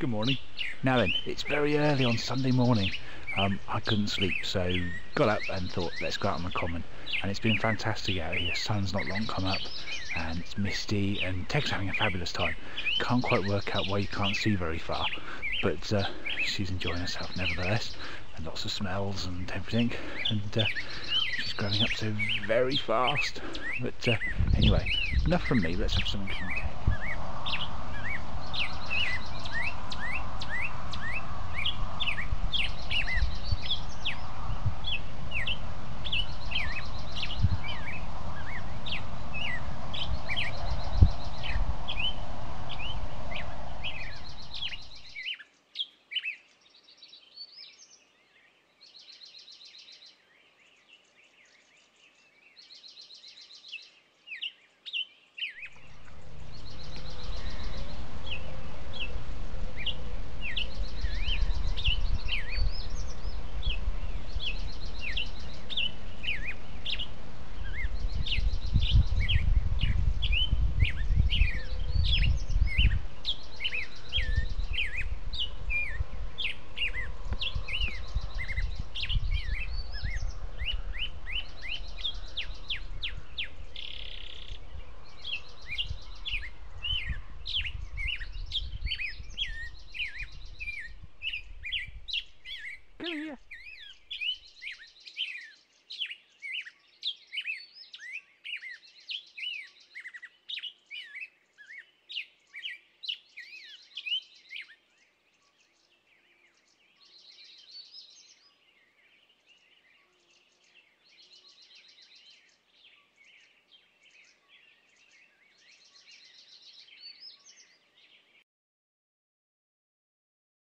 Good morning. Now then, it's very early on Sunday morning. Um, I couldn't sleep, so got up and thought, let's go out on the common. And it's been fantastic out here. Sun's not long come up, and it's misty, and Teg's having a fabulous time. Can't quite work out why you can't see very far, but uh, she's enjoying herself nevertheless, and lots of smells and everything. And uh, she's growing up so very fast. But uh, anyway, enough from me. Let's have some from 没有鱼